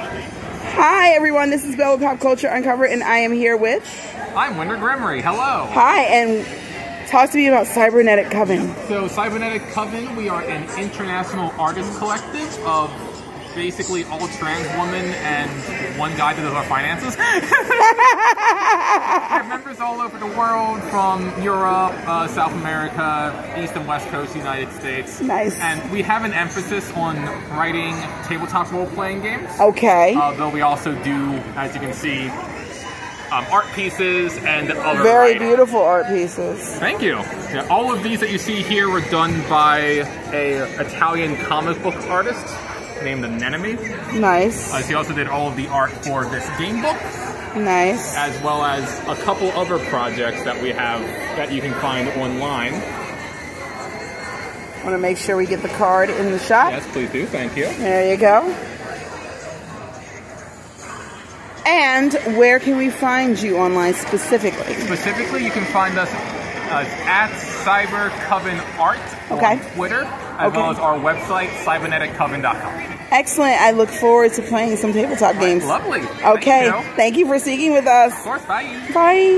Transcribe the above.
Hi, everyone. This is Bella Pop Culture Uncovered, and I am here with. I'm Winder Gremory. Hello. Hi, and talk to me about Cybernetic Coven. So, Cybernetic Coven, we are an international artist collective of basically all trans women and one guy that does our finances. we have members all over the world from Europe, uh, South America, East and West Coast, United States. Nice. And we have an emphasis on writing tabletop role playing games. Okay. Uh, though we also do, as you can see, um, art pieces and other Very writing. beautiful art pieces. Thank you. Yeah, all of these that you see here were done by a Italian comic book artist named Anemone. Nice. Uh, she also did all of the art for this game book, Nice. as well as a couple other projects that we have that you can find online. Want to make sure we get the card in the shot. Yes, please do. Thank you. There you go. And where can we find you online specifically? Specifically, you can find us uh, at Cyber Coven Art Okay. on Twitter, as Okay. well as our website, cyberneticcoven.com. Excellent. I look forward to playing some tabletop games. Lovely. Okay. Thank you. Thank you for speaking with us. Of course, bye. Bye.